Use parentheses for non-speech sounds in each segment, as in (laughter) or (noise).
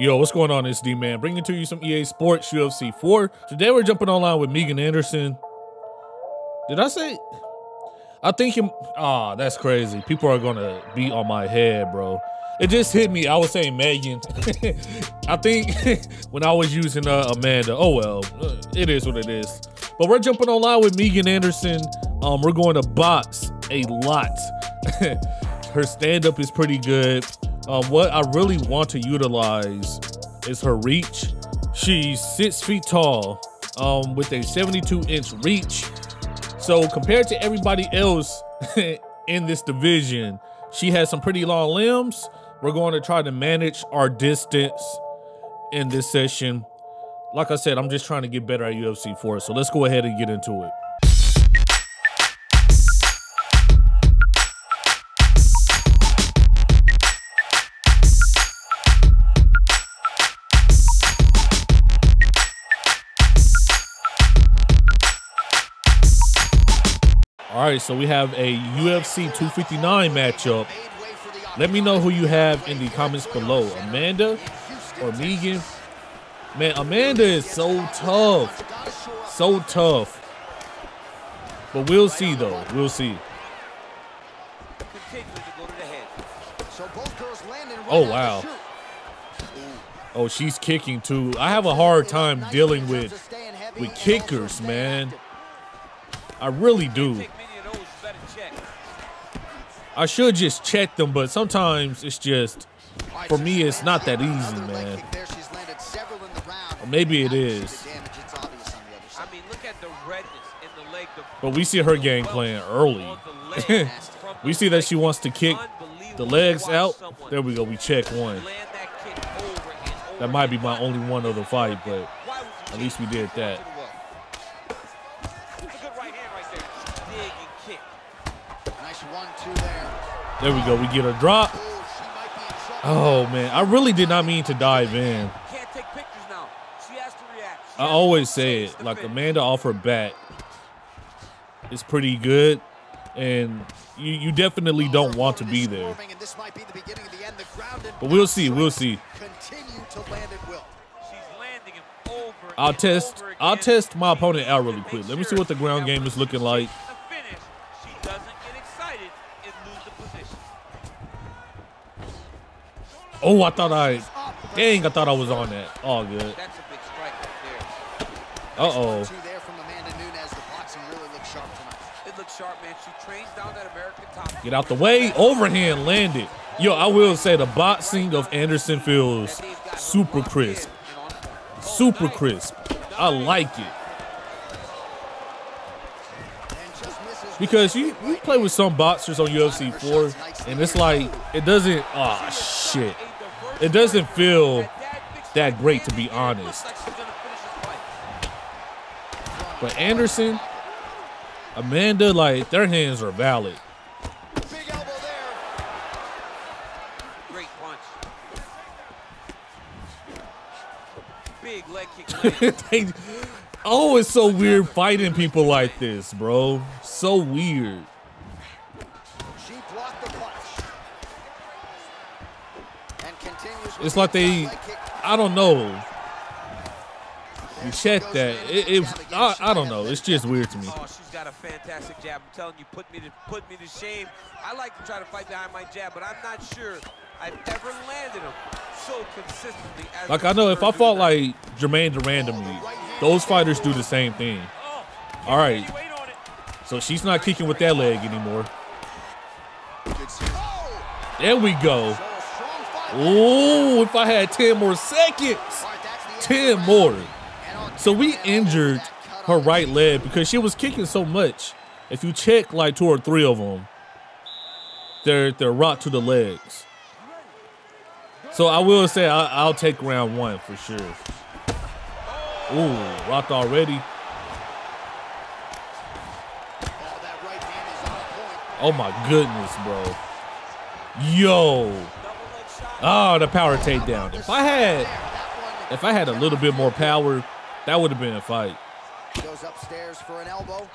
Yo, what's going on? It's D Man bringing to you some EA Sports UFC 4. Today we're jumping online with Megan Anderson. Did I say? I think him. Ah, that's crazy. People are gonna be on my head, bro. It just hit me. I was saying Megan. (laughs) I think (laughs) when I was using uh, Amanda. Oh well, uh, it is what it is. But we're jumping online with Megan Anderson. Um, we're going to box a lot. (laughs) Her stand up is pretty good. Um, what I really want to utilize is her reach. She's six feet tall um, with a 72 inch reach. So compared to everybody else (laughs) in this division, she has some pretty long limbs. We're going to try to manage our distance in this session. Like I said, I'm just trying to get better at UFC 4. So let's go ahead and get into it. All right, so we have a UFC 259 matchup. Let me know who you have in the comments below. Amanda or Megan? Man, Amanda is so tough. So tough. But we'll see, though. We'll see. Oh, wow. Oh, she's kicking, too. I have a hard time dealing with, with kickers, man. I really do. I should just check them, but sometimes it's just, for me, it's not that easy, man. Or maybe it is. But we see her game plan early. (laughs) we see that she wants to kick the legs out. There we go. We check one. That might be my only one of the fight, but at least we did that. There we go. We get a drop. Oh, man. I really did not mean to dive in. I always say it. Like, Amanda off her back is pretty good. And you, you definitely don't want to be there. But we'll see. We'll see. I'll test. I'll test my opponent out really quick. Let me see what the ground game is looking like. Oh, I thought I, dang, I thought I was on that. All good. Uh oh. Get out the way. Overhand landed. Yo, I will say the boxing of Anderson feels super crisp. Super crisp. I like it. Because you, you play with some boxers on UFC 4, and it's like, it doesn't, oh shit. It doesn't feel that great, to be honest. But Anderson, Amanda, like, their hands are valid. Great punch. Big leg kick. (laughs) they, oh, it's so weird fighting people like this, bro. So weird. It's like they, I don't know. You check that. It, it I, I, don't know. It's just weird to me. Oh, she's got a fantastic jab. I'm telling you, put me to put me to shame. I like to try to fight behind my jab, but I'm not sure I've ever landed them so consistently. like I know if I fought like Germaine de Randamie, those fighters do the same thing. Oh. All right. So she's not kicking with that leg anymore. Oh. There we go. Oh, if I had 10 more seconds. 10 more. So we injured her right leg because she was kicking so much. If you check like two or three of them, they're they're rocked to the legs. So I will say I, will take round one for sure. Ooh, rocked already. Oh my goodness, bro. Yo. Oh, the power takedown. If I had if I had a little bit more power, that would have been a fight. Goes upstairs for an elbow.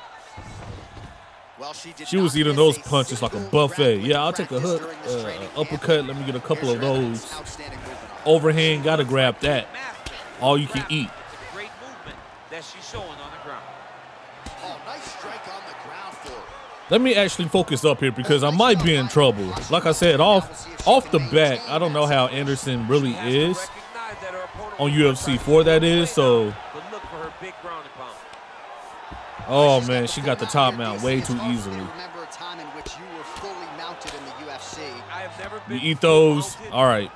Well, she, she was eating those punches like a buffet. Yeah, I'll take a hook, uh, uppercut. Let me get a couple of those. overhand, gotta grab that. All you can eat. Great movement that she's showing on the ground. Oh, nice strike on the ground for her. Let me actually focus up here because I might be in trouble. Like I said, off off the bat, I don't know how Anderson really is on UFC 4 that is, so oh man, she got the top mount way too easily. The those? All right.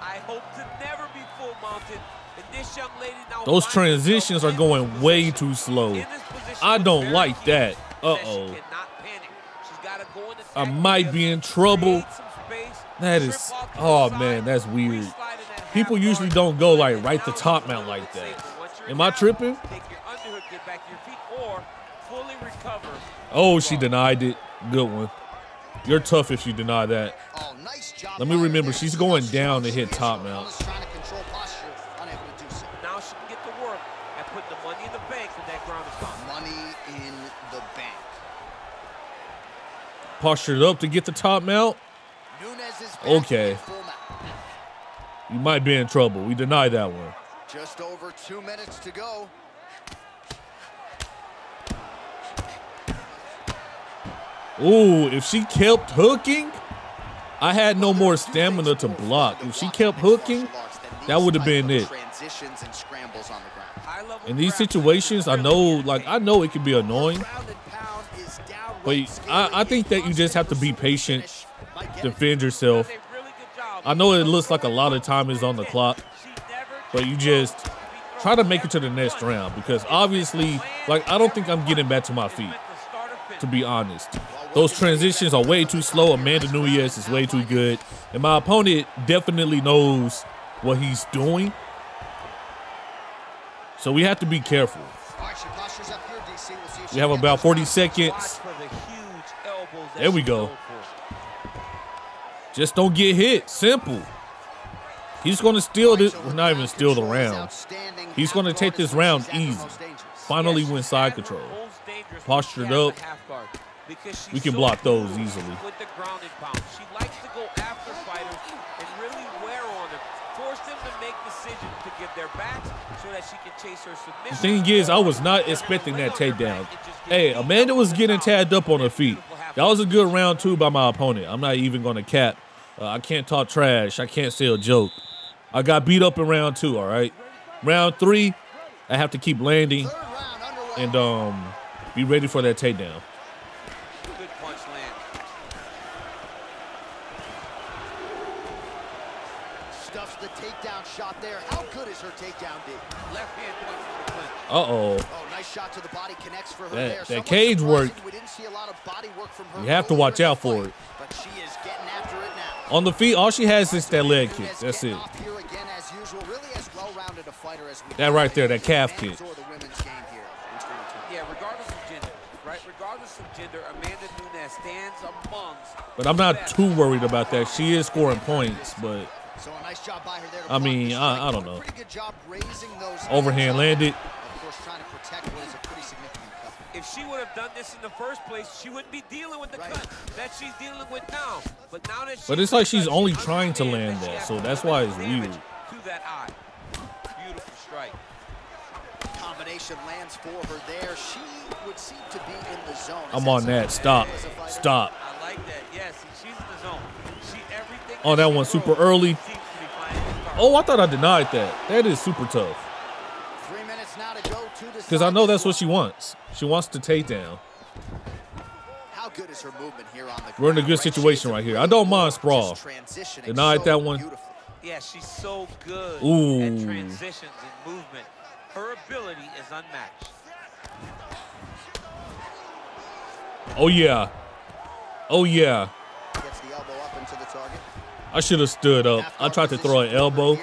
Those transitions are going way too slow. I don't like that. that Uh-oh. cannot panic. She's gotta go in I might be in trouble. create some space, That is- off to the oh, man, that's weird. re-slide in that People usually don't go, like, right the top mount like that. safer. Once you're Am I tripping? Take your underhook, get back to your feet, or fully recover. Oh, she denied it. Good one. You're tough if you deny that. Let me remember, she's going down to hit top mount. almost trying to control posture, unable to do so. Now she can get to work and put the money in the bank with that ground and pound. Money in the bank. Postured up to get the top mount. Nunes is back Okay. in. You might be in trouble. We deny that one. Just over two minutes to go. Ooh, if she kept hooking, I had no more stamina to block. If she kept hooking, that would have been it. Transitions and scrambles on the ground. In these situations, I know, like, I know it can be annoying, but. I, I think that you just have to be patient, Finish might get it. defend yourself. does a really good job. I know it looks like a lot of time is on the clock, but you just try to make it to the next round because obviously, like, I don't think I'm getting back to my feet, to be honest. Those transitions are way too slow. Amanda Nunes is way too good. And my opponent definitely knows what he's doing. So we have to be careful. All right, she postures up here, DC. We'll see if We have about 40 seconds. Watch for the huge elbows that There we go. Just don't get hit. Simple. He's going to steal this. Well, not even steal the round. He's gonna take this round easy. Finally win side control. Postured up. the half guard because she's We can block those easily. With the ground and pound. She likes to go after fighters and really wear on them. Force them to make decisions to give their backs so that she can chase her submission. The thing is, I was not expecting that takedown. Hey, Amanda was getting tagged up on her feet. That was a good round two by my opponent. I'm not even going to cap. Uh, I can't talk trash. I can't say a joke. I got beat up in round two, all right? Round three, I have to keep landing Third round underway. and um be ready for that takedown. Good punch. Stuffs the takedown shot there. How good is her takedown, D? Left hand punch for the clinch. Uh-oh. Nice shot to the body connects for her That- there. that cage work. We didn't see a lot of body work from her You have to watch out for it. But she is getting after it now. On the feet, all she has is that leg kick. That's it. again as usual. Really as well-rounded a fighter as we That right there, that calf kick. or the women's game here in 2020. Yeah, regardless of gender, right? Regardless of gender, Amanda Nunes stands amongst. But I'm not too worried about that. She is scoring points, but So a nice job by her there I mean, I- I don't know. Good job those Overhand hands up. landed. Of course, trying to protect what is a pretty significant cut. If she would have done this in the first place, she wouldn't be dealing with the Right. cut that she's dealing with now. But now that But it's like she's she only trying to land she that, so that's why it's damage weird. To that eye. Beautiful strike. Combination lands for her there. She would seem to be in the zone. I'm on that. Stop. as a fighter? Stop. I like that. Yes, she's in the zone. She everything. Oh, that one super early. seems to be finding its target. Oh, I thought I denied that. That is super tough. Three minutes now to go to Because I know that's what she wants. She wants to take down. How good is her movement here on the We're in a good situation She's right here. I don't mind sprawl. transitioning Denied so that one. Yeah, she's so good Ooh. at transitions and movement. Her ability is unmatched. Oh, yeah. Oh, yeah. Gets the elbow up into the target. I should have stood up. I tried to throw an position for elbow.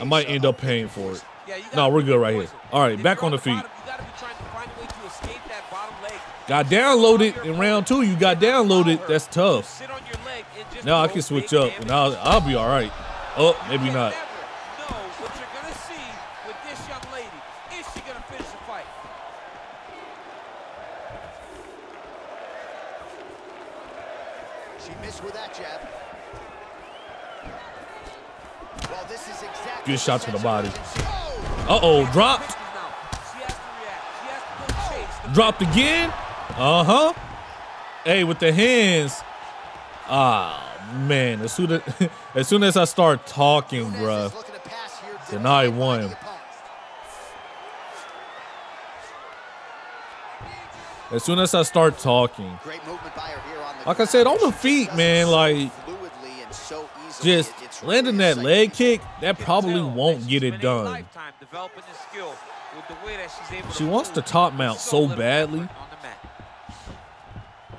I might end up paying for it. Yeah, No, we're good right here. All right, back on the bottom, feet. Gotta be trying to find a way to escape that bottom leg. Got downloaded in round two. You got downloaded. That's tough. Sit on your leg and just Now I can switch up damage. and I'll, I'll be all right. Oh, maybe You not. never know what you're gonna see with this young lady. Is she gonna finish the fight? She missed with that jab. Well, this is exactly Good shot to the body. Oh, Uh-oh, dropped. Now, she has to react. She has to go chase. The Dropped again. Uh-huh. Hey, with the hands. Ah, man. As soon as, (laughs) as soon as I start talking, bruh. is looking to pass here to Then I won. As soon as I start talking. Great movement by her here on the Like I said, on the feet, man, like, so fluidly and so easily. Just landing that leg kick, that probably won't get it done. lifetime developing this skill with the way that she's able She wants to top mount so badly. on the.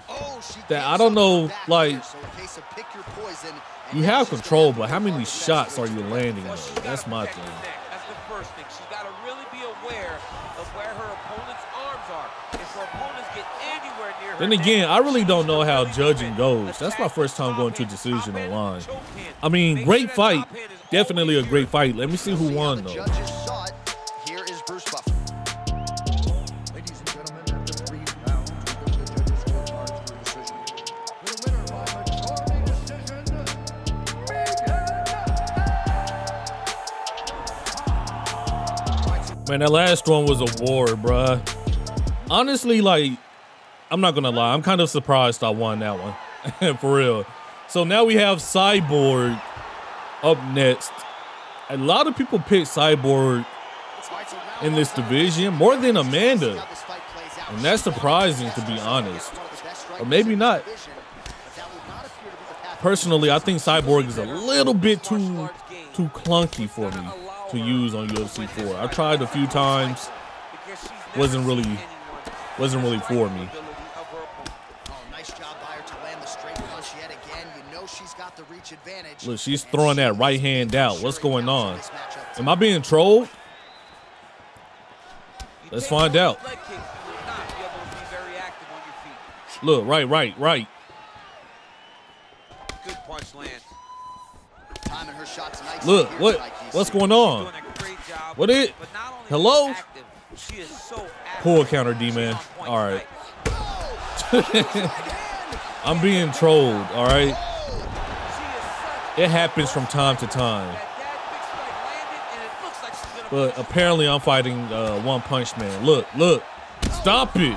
Oh, she that I don't know, like, here, so a case of pick your poison, and You have control, but how many shots are you landing she's That's my thing. neck. That's the first thing. She's got to really be aware of where her opponent's arms are. If her opponents get anywhere near her Then again, I really don't know how judging goes. That's my first time going to a decision online. I mean, great fight. Definitely a great fight. Let me see who won though. Man, that last one was a war, bruh. Honestly, like, I'm not gonna lie, I'm kind of surprised I won that one. (laughs) For real. So now we have Cyborg up next. A lot of people pick Cyborg in this division more than Amanda. And that's surprising, to be honest. Or maybe not. Personally, I think Cyborg is a little bit too too clunky for me to use on UFC 4. I tried a few times, wasn't really wasn't really for me. Oh, nice job by her to land the straight punch yet again. You know she's got the reach advantage. Look, she's throwing that right needs to be hand out. What's going on? in this matchup. Am I being trolled? Let's find out. Look, right, right, right. Good punch. Timing her shots nicely Look, what what's going on? Doing a great job. What it? But not only Hello? is she is so active. Pull a counter, D man. All right. (laughs) I'm being trolled. All right. She is such It happens from time to time. that that big strike landed, and it looks like she's gonna But apparently, I'm fighting uh, One Punch Man. Look, look. Stop it.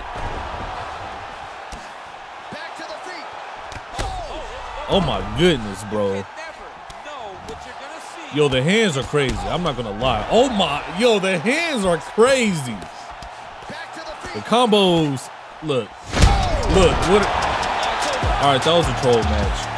Back to the feet. Oh my goodness, bro. You never know what you're gonna see. Yo, the hands are crazy. I'm not gonna lie. Oh my, yo, the hands are crazy. The The combos, look, look. What? All right, that was a troll match.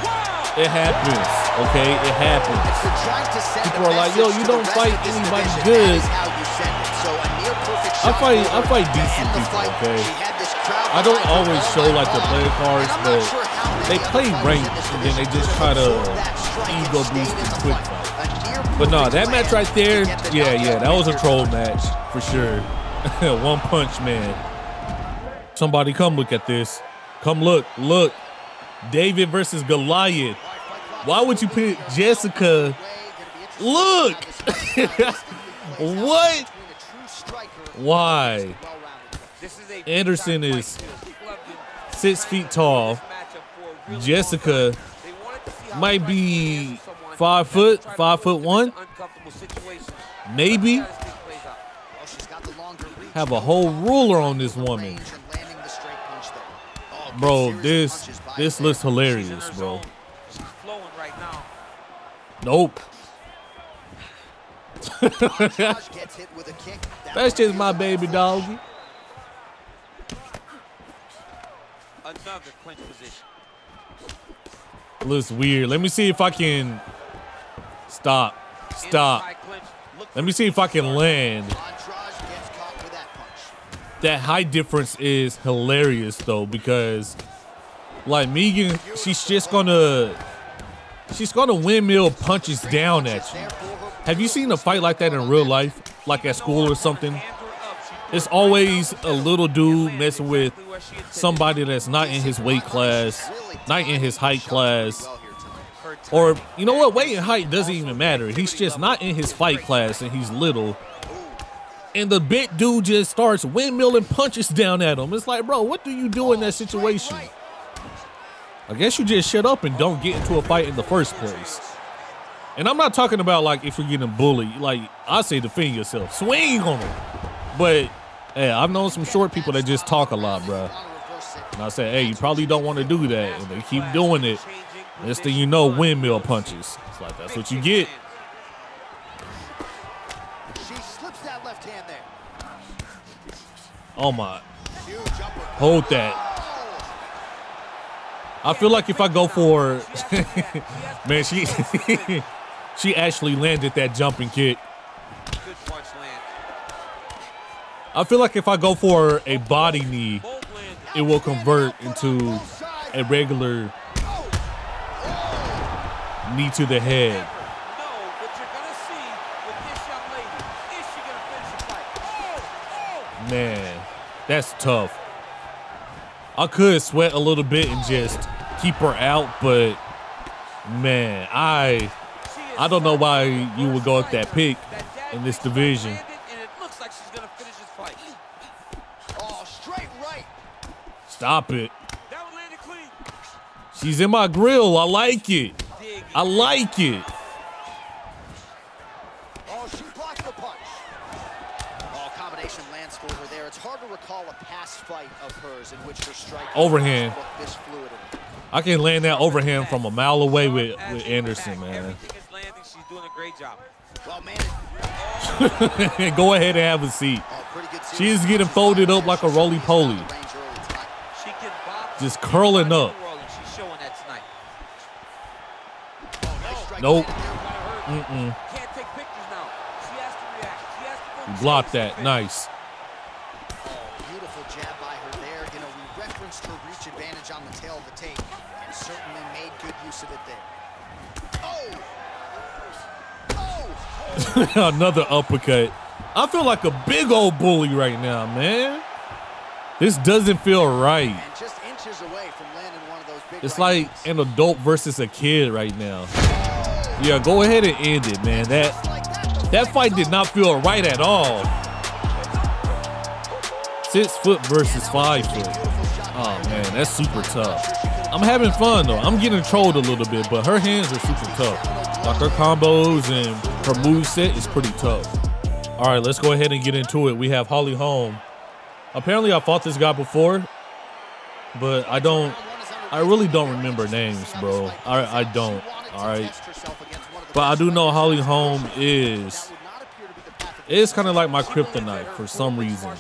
It happens, okay? It happens. If you're trying to send People are like, yo, you don't fight anybody good. That is how you send it. So a near perfect I fight- I fight decent people, okay? She had this crowd I don't always show like the player cards, but not sure how many they play ranked, and then they just try to absorb that strike and ego boost and the quick fight. fight. A near But nah, that match right there, to get the yeah, yeah, that was a troll match for sure. (laughs) One Punch Man. Somebody come look at this. Come look, look. David versus Goliath. Why would you pick Jessica? Look! (laughs) What? Why? Anderson is Six feet tall. Jessica might be five foot, five foot one. Maybe. Have a whole ruler on this woman. Bro, this this looks hilarious, bro. zone. She's flowing right now. Nope. Andrade gets hit with a kick. That That's just my a baby flush. doggy. Another clinch position. Looks weird. Let me see if I can stop. Stop. Inside clinch. Look Let me see if I can land. Andrade gets caught with that punch. That height difference is hilarious though because like Megan, she's just gonna she's gonna windmill punches down at you. Have you seen a fight like that in real life? Like at school or something? It's always a little dude messing with somebody that's not in his weight class, not in his height class. Or you know what? Weight and height doesn't even matter. He's just not in his fight class and he's little. And the big dude just starts windmilling punches down at him. It's like, bro, what do you do in that situation? I guess you just shut up and don't get into a fight in the first place. And I'm not talking about like if you're getting bullied. Like I say, defend yourself, swing on them. But hey, I've known some short people that just talk a lot, bro. And I say, hey, you probably don't want to do that, and they keep doing it. Next thing you know, windmill punches. It's like that's what you get. She slips that left hand there. Oh my, hold that. I feel like if I go for, (laughs) man, she (laughs) she actually landed that jumping kick. I feel like if I go for a body knee, it will convert into a regular knee to the head. Man, that's tough. I could sweat a little bit and just keep her out, but man, I I don't know why you would go up that pick in this division. Stop it. She's in my grill. I like it. I like it. Oh, she the punch. Combination lands for her there. It's hard to recall a past fight of hers in which her strike Overhand. Looked this fluid. I can land that overhand from a mile away with, with Anderson, man. Everything is landing. She's doing a great job. (laughs) Go ahead and have a seat. oh, She is getting folded up like a roly-poly. She can box. Just curling up. And she's showing that tonight. Nope. Mm-mm. Can't take pictures now. She has to react. She has to go Block chase that. the finish. Nice. Beautiful jab by her there. You referenced her reach advantage on the tale of the tape and certainly made good use of it there. Oh! (laughs) Oh! Another uppercut. I feel like a big old bully right now, man. This doesn't feel right. And just inches away from landing one of those big It's like an adult versus a kid right now. Yeah, go ahead and end it, man. That, that fight did not feel right at all. Six foot versus five foot. Oh man, that's super tough. I'm having fun though. I'm getting trolled a little bit, but her hands are super tough. Like her combos and her move set is pretty tough. All right, let's go ahead and get into it. We have Holly Holm. Apparently, I fought this guy before, but I don't. I really don't remember names, bro. I I don't. All right, but I do know Holly Holm is. It's kind of like my kryptonite for some reason.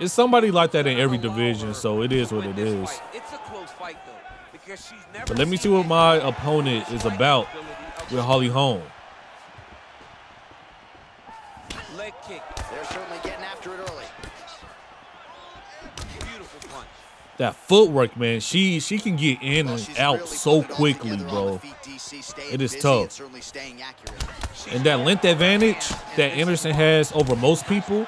Martial arts game. It's somebody like that in every division, so it is what it is. It's a close fight though, because she's never But let me see what my opponent is about with Holly Holm. Leg kick, They're certainly getting after it early. beautiful punch. That footwork, man. She she can get in and she's out really so putting it all quickly, bro. feet, DC, It is tough. and certainly staying accurate. And that length advantage that Anderson has over most people,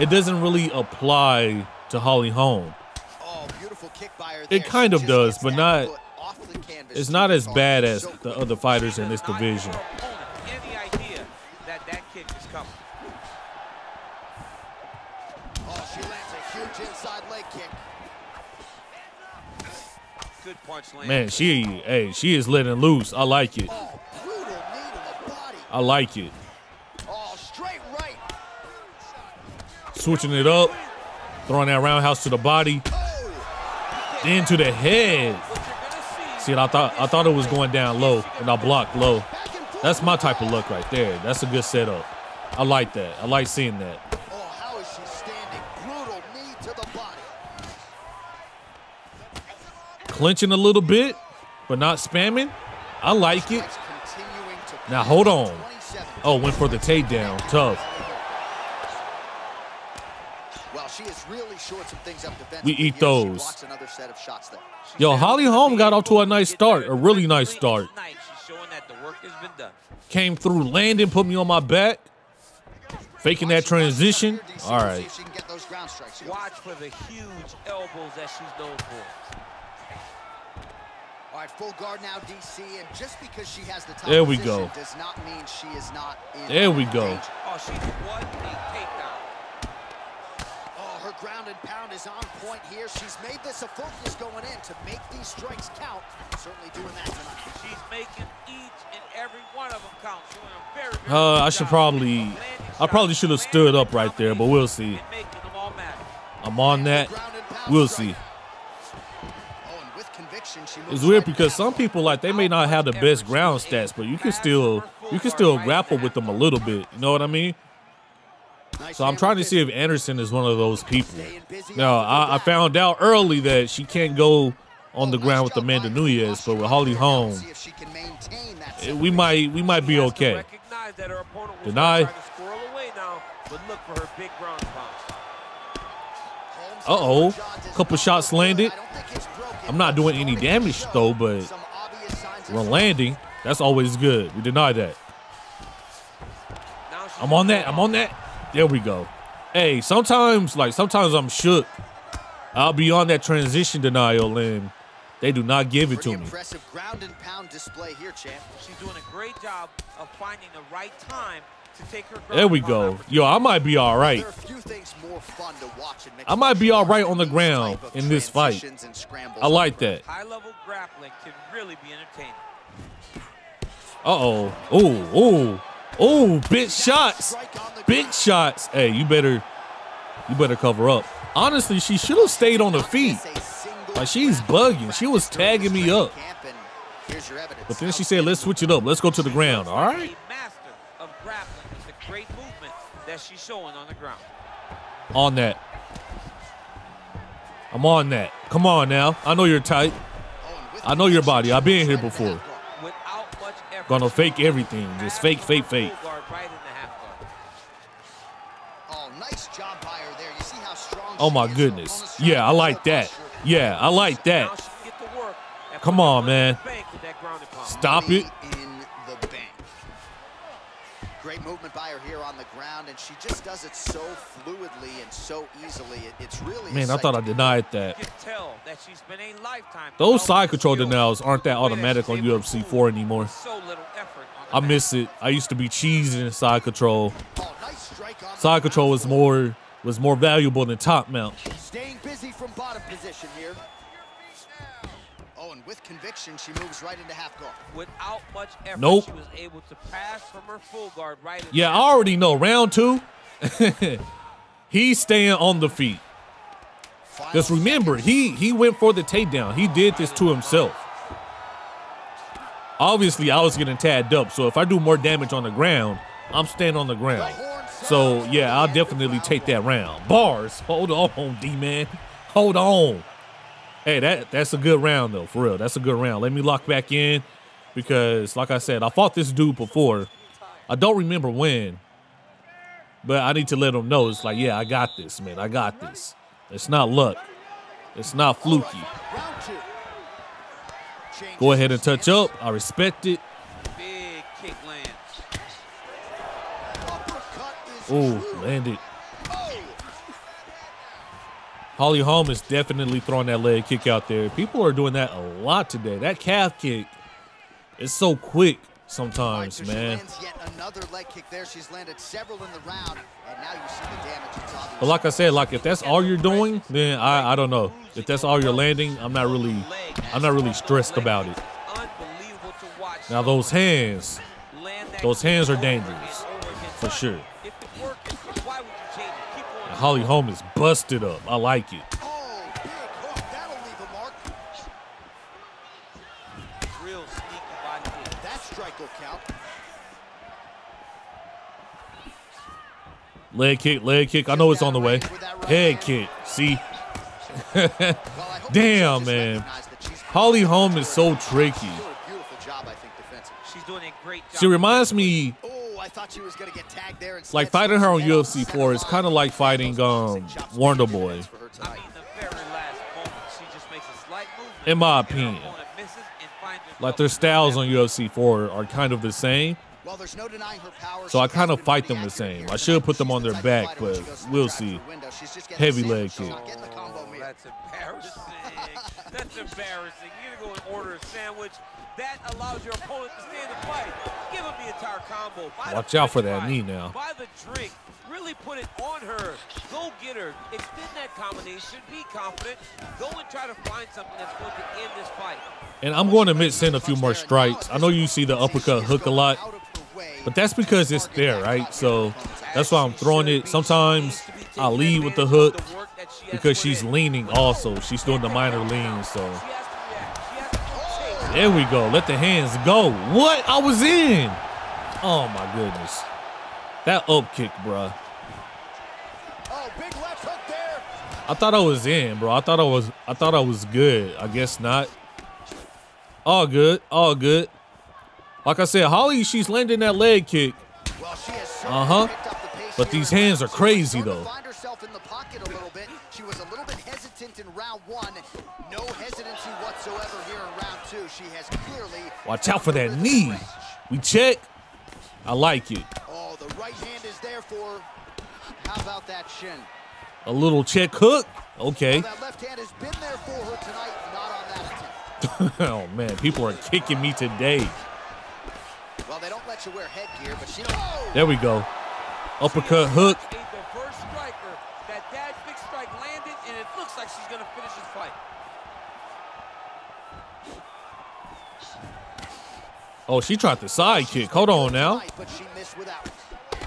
it doesn't really apply to Holly Holm. Oh, beautiful kick by her It kind of does, but not- foot off the canvas It's not as bad as the other fighters in this division. give her opponent Any idea that that kick is coming? Oh, she lands a huge inside leg kick. Good punch land. Man, she hey, she is letting loose. I like it. Oh, brutal knee to the body. I like it. Switching it up, throwing that roundhouse to the body, then to the head. See. I thought I thought it was going down low, and I blocked low. That's my type of look right there. That's a good setup. I like that. I like seeing that. Clinching a little bit, but not spamming. I like it. Now hold on. Oh, went for the takedown. Tough. Well, she has really shored some things up defensively. We eat here. Those. another set of shots there. Yo, Holly Holm got off to a nice start, a really nice start. Tonight, she's showing that the work has been done. Came through, landing, put me on my back, faking that transition. All See right. if she can get those ground strikes here. Watch for the huge elbows that she's known for. All right, full guard now, DC, and just because she has the top There we position go. does not mean she is not in There we go. danger. Oh, ground and pound is on point here. She's made this a focus going in to make these strikes count. Certainly doing that tonight. She's making each and every one of them count. Doing a very, very Uh, good I should job probably, I probably should have stood up right there, but we'll see. and making them all matter. I'm on that. Ground and pound We'll see. Oh, and with conviction, she It's weird because some people like they may not have the best ground stats, but you can still you can still grapple with them a little bit. You know what I mean? Nice So I'm trying to see if Anderson is one of those people. Now I, I found out early that she can't go on the ground with job Amanda Nunes, but with Holly Holm, See if she can maintain that eh, we might we might be She has to okay. recognize that her opponent was Deny. gonna try to squirrel away now, but look for her big ground and pounds. Holm's Uh-oh. Couple shots landed. I don't think it's broken, I'm not doing any damage though, but some obvious signs of we're landing. That's always good. We deny that. I'm on that. I'm on that. There we go. Hey, sometimes like sometimes I'm shook. I'll be on that transition denial and they do not give it Pretty to me. impressive ground and pound display here, champ. She's doing a great job of finding the right time to take her. There we go. Yo, I might be all right. There are few things more fun to watch and I might be all right on the ground in this fight. transitions and scrambles. I like that. High-level grappling can really be entertaining. Uh oh. Oh, oh, oh, big shots. Big shots. Hey, you better you better cover up. Honestly, she should have stayed on her feet. Like, she's bugging. She was tagging me up. camp, and here's your evidence. But then she said, let's switch it up. Let's go to the ground. All right. Master of grappling the great movement that she's showing on the ground. On that. I'm on that. Come on now. I know you're tight. I know your body. I've been here before. half guard. Without much effort. Gonna fake everything. Just fake, fake, fake. full guard right in the half guard. Oh, nice job by her there. You see how strong Oh she my goodness. Yeah, I like that. Yeah, I like that. she can get to work and Come on, man. the bank with that ground and pound. Stop it. Money in the bank. Great movement by her here on the ground, and she just does it so fluidly and so easily. It, it's really a Man, I thought I to denied You that. can tell that she spent a lifetime. Those side control skills denials aren't that automatic on UFC move 4 anymore. So little effort I miss it. I used to be cheesing side control. Oh, nice strike on Side control was more was more valuable than top mount. Staying busy from bottom position here. And with conviction, she moves right into half guard. Without much effort, Nope. she was able to pass from her full guard right. Yeah, I already know. Round two, (laughs) he's staying on the feet. Final Just remember, he he went for the takedown. He did this to himself. Obviously, I was getting tagged up, so if I do more damage on the ground, I'm staying on the ground. So yeah, I'll definitely take that round. Bars. Hold on, D man. Hold on. Hey, that that's a good round though, for real. That's a good round. Let me lock back in because, like I said, I fought this dude before. I don't remember when, but I need to let him know. It's like, yeah, I got this, man. I got this. It's not luck. It's not fluky. Round two. Changes Go ahead and touch up. I respect it. Big kick lands. Uppercut is Ooh, true. landed. Holly Holm is definitely throwing that leg kick out there. People are doing that a lot today. That calf kick is so quick sometimes, Right, man. She yet another leg kick there. She's landed several in the round, and now you see the damage. But like I said, like if that's all you're doing, then I I don't know. If that's all you're landing, I'm not really I'm not really stressed about it. Unbelievable to watch. Now those hands, those hands are dangerous, for sure. If it works, why would you change it? Keep on. Holly Holm is busted up. I like it. Oh, big hook. That'll leave a mark. Real sneaky body kick. That strike will count. Leg kick, leg kick. I know it's on the way. Head kick. See, Well, I hope the (laughs) Damn, man. recognize that she's Holly Holm is so tricky. Doing a beautiful job, I think, defensively. She's doing a great job. She reminds me I thought she was gonna get tagged there. Instead, like fighting her on UFC 4 is kind of like fighting um boxing chops Wonder Boy. difference for her I mean, the very last moment, she just makes a slight movement. In my opinion. opponent misses and finds herself Like their styles on UFC 4 are kind of the same, Well, there's no denying her power. So I She has kinda fight them the same. I should put them on their the type of back, but she goes through we'll see. drive-through window, she's just getting Heavy leg kick. not getting the combo meal. That's embarrassing. That's embarrassing. You're gonna go and order a sandwich. That allows your opponent to stay in the fight. Give him the entire combo. The Watch out for that fry. knee now. Buy the drink. Really put it on her. Go get her. Extend that combination. Be confident. Go and try to find something that's going to end this fight. And I'm going to mix in a few more strikes. I know you see the uppercut hook a lot, but that's because it's there, right? So that's why I'm throwing it. Sometimes I lead with the hook because she's leaning also. She's doing the minor lean, so. She has to react. She has to chase. There we go. Let the hands go. What? I was in. Oh my goodness. That up kick, bruh. Oh, big left hook there. I thought I was in, bro. I thought I was I thought I was good. I guess not. All good. All good. Like I said, Holly, she's landing that leg kick. Well, she has Uh-huh. certainly picked up the pace But these hands are crazy, though. Find herself in the pocket a little bit. She was a little bit hesitant in round one. No hesitancy whatsoever here in round two. She has clearly. Watch out for that knee. We check. I like it. Oh, the right hand is there for. How about that shin? A little check hook. Okay. Well, that left hand has been there for her tonight. Not on that (laughs) oh man, people are kicking me today. Well, they don't let you wear headgear, but she. Oh! There we go. Uppercut hook. Ain't the first striker that that big strike landed, and it looks like she's gonna finish this fight. Oh, she tried the side kick. Hold on now. But she missed without. Well,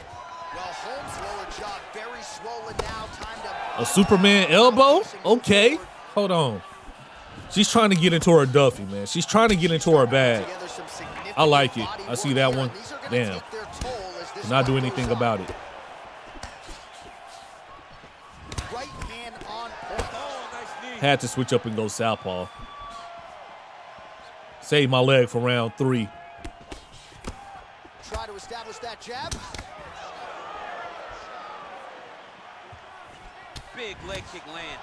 Holm's lower jaw very swollen now. Time to. A Superman elbow? Okay. Hold on. She's trying to get into her Duffy, man. She's trying to get into her bag. Together some significant I like it. I see that one. and these are gonna Damn. take their toll as this Not do anything about it. Right hand on point. Nice knee. Had to switch up and go southpaw. Save my leg for round three. Try to establish that jab. Big leg kick lands.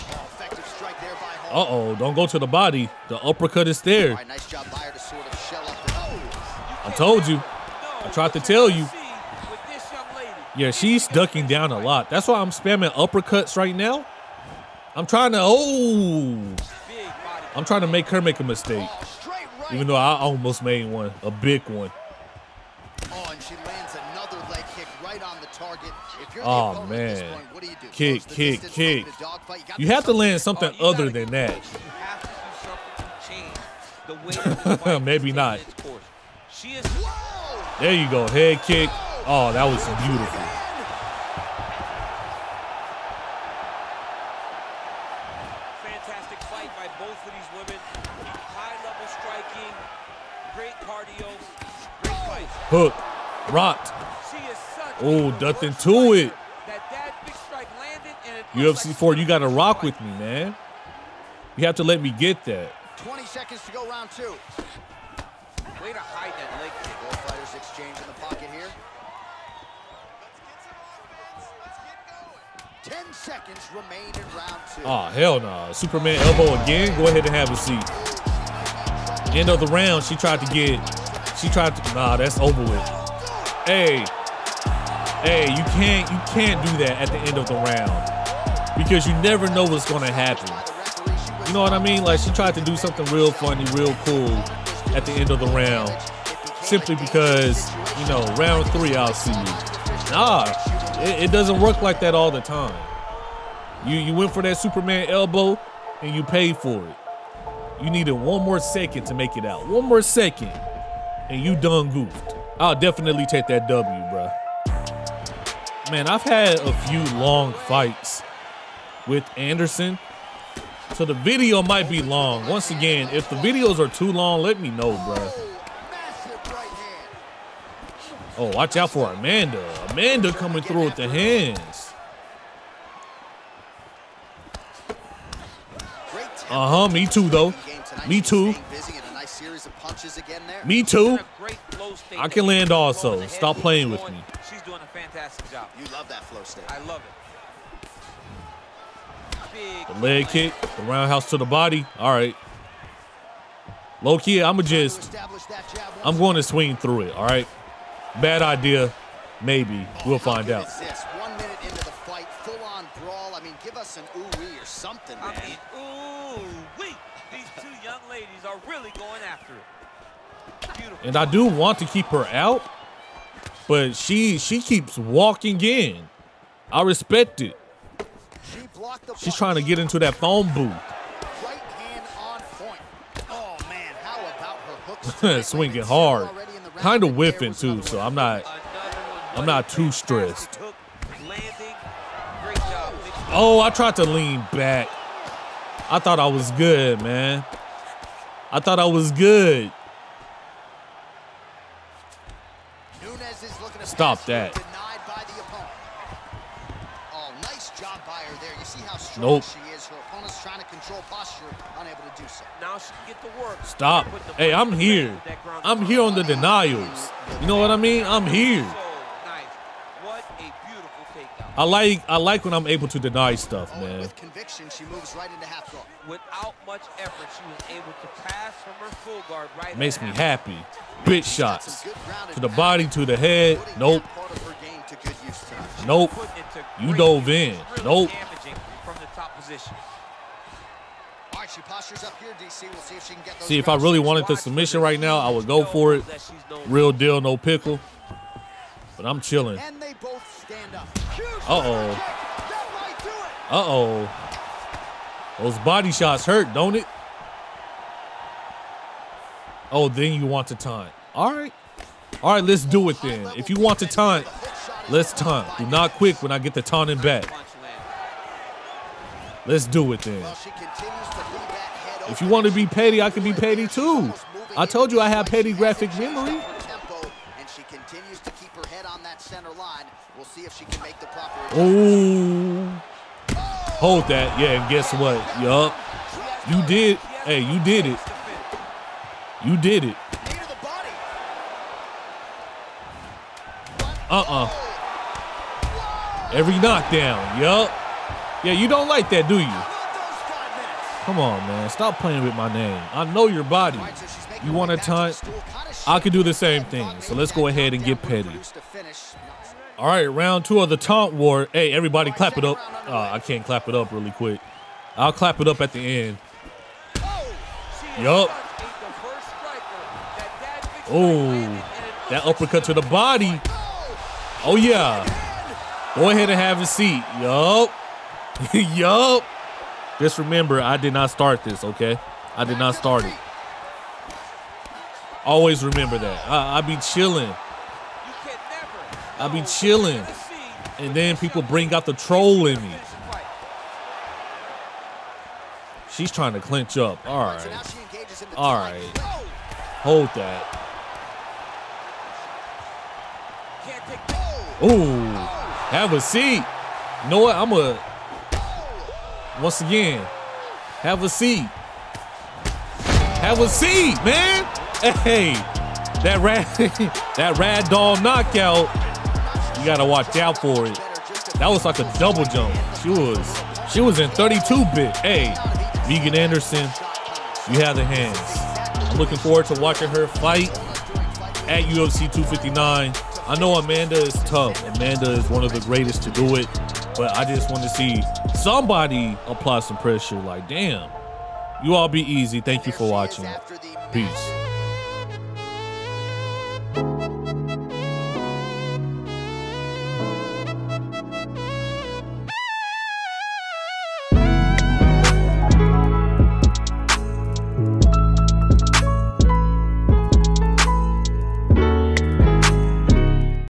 Oh, effective strike there by Holmes. Uh-oh, don't go to the body. The uppercut is there. right, nice job by to sort of shell up the. Oh, I told you. I tried to tell you. see with this young lady. Yeah, she's ducking down a lot. That's why I'm spamming uppercuts right now. I'm trying to, oh, I'm trying to make her make a mistake. oh, straight right. Even though I almost made one, a big one. Oh, and she lands another leg kick right on the target. If you're the Oh, opponent at this man. point, what do you do? Kick, kick, kick. open a dogfight? got You have to land something. something other than that. close. You have to do something to change the way that (laughs) this fight Maybe not. taking its course. She is Whoa! There you go, head kick. Oh, that was beautiful. fantastic fight by both of these women. High level striking, great cardio, great fight. Hook, rocked. She is such Oh, nothing to it. striker That that big strike landed and it looks UFC 4, you got to rock with me, man. You have to let me get that. 20 seconds to go round two. Way to hide that leg kick. Both fighters exchange in the pocket here. 10 seconds remain in round two. Oh, hell no. Superman elbow again. Go ahead and have a seat. End of the round, she tried to get, she tried to, nah, that's over with. Hey, hey, you can't, you can't do that at the end of the round because you never know what's going to happen. You know what I mean? Like she tried to do something real funny, real cool at the end of the round simply because, you know, round three, I'll see you. Nah, it, it doesn't work like that all the time. You you went for that Superman elbow and you paid for it. You needed one more second to make it out. One more second, and you done goofed. I'll definitely take that W. Man, I've had a few long fights with Anderson. So the video might be long. Once again, if the videos are too long, let me know, hand. Oh, watch out for Amanda. Amanda coming through with the hands. Uh-huh, me too, though. Me too. Me too. I can land also. Stop playing with me. She's doing a fantastic job. You love that flow state. I love it. Big The leg kick, the roundhouse to the body. All right. Low key, I'ma just, establish that jab I'm going to swing through it. All right. Bad idea. Maybe. We'll find out. this? One minute into the fight, full-on brawl. I mean, give us an ooh-wee or something, man. I mean, ooh, wee. These two young ladies are really going after it. Beautiful. And I do want to keep her out, but she she keeps walking in. I respect it. She blocked the She's trying to get into that phone booth. Right hand on point. Oh man, how about her hook? (laughs) Swinging hard. zero already in the round, Kind of and whiffing too, so. I'm not. I'm not too stressed. hook. Landing. Great job. Big Oh, I tried to lean back. I thought I was good, man. I thought I was good. Nunes is looking to Stop that. Denied by the opponent. Oh, nice job by her there. You see how strong Nope. she is. Her opponent's trying to control posture, unable to do so. Now she can get to work. Stop. Hey, I'm here. face with that ground I'm here on the denials. You know what I mean? I'm here. So nice. What a beautiful takedown. I like I like when I'm able to deny stuff, man. with conviction, she moves right into half guard. Without much effort, she was able to pass from her full guard right Makes me happy. Bitch She's got some shots. To the body, to the head. Nope. that part of her game to good use tonight. Nope. Putting it to You dove in. Really Nope. damaging from the top position. All right, postures up here, see if she can get those See, if I really wanted the submission right now, I would go for it. elbows that she's known for. Real deal, no pickle. But I'm chilling. And they both stand up. Uh-oh. overkick. That might do it. Uh oh. Those body shots hurt, don't it? Oh, then you want to taunt. All right. All right, let's do it then. If you want to taunt, let's taunt. Do not quick when I get the taunting back. Let's do it then. Well, she continues to leave that head If you want to be petty, I can be petty too. I told you I have petty graphic memory. Tempo, and she continues to keep her head on that center line. We'll see if she can make the proper. Oh. Hold that. Yeah, and guess what? Yup. You did. Hey, you did it. You did it. Knee to the body. Uh-uh. Every knockdown. Yup. Yeah, you don't like that, do you? Not those five minutes. Come on, man. Stop playing with my name. I know your body. All right, so she's making You want to back I could do the same thing. So let's go ahead and get petty. All right, round two of the taunt war. Hey, everybody clap it up. Uh, I can't clap it up really quick. I'll clap it up at the end. Yup. Oh, that uppercut to the body. Oh, yeah. Go ahead and have a seat. Yup. (laughs) yup. Just remember, I did not start this, okay? I did not start it. Always remember that. I, I be chilling. I be chilling. And then people bring out the troll in me. She's trying to clinch up. All right. All right. Hold that. Oh, Ooh. Have a seat. You know what? I'm a once again. Have a seat. Have a seat, man. Hey, that rat, (laughs) that rag doll knockout. You gotta watch out for it. That was like a double jump. She was, she was in 32 bit. Hey, Megan Anderson, you have the hands. I'm looking forward to watching her fight at UFC 259. I know Amanda is tough. Amanda is one of the greatest to do it, but I just want to see somebody apply some pressure. Like, damn, you all be easy. Thank you for watching. Peace.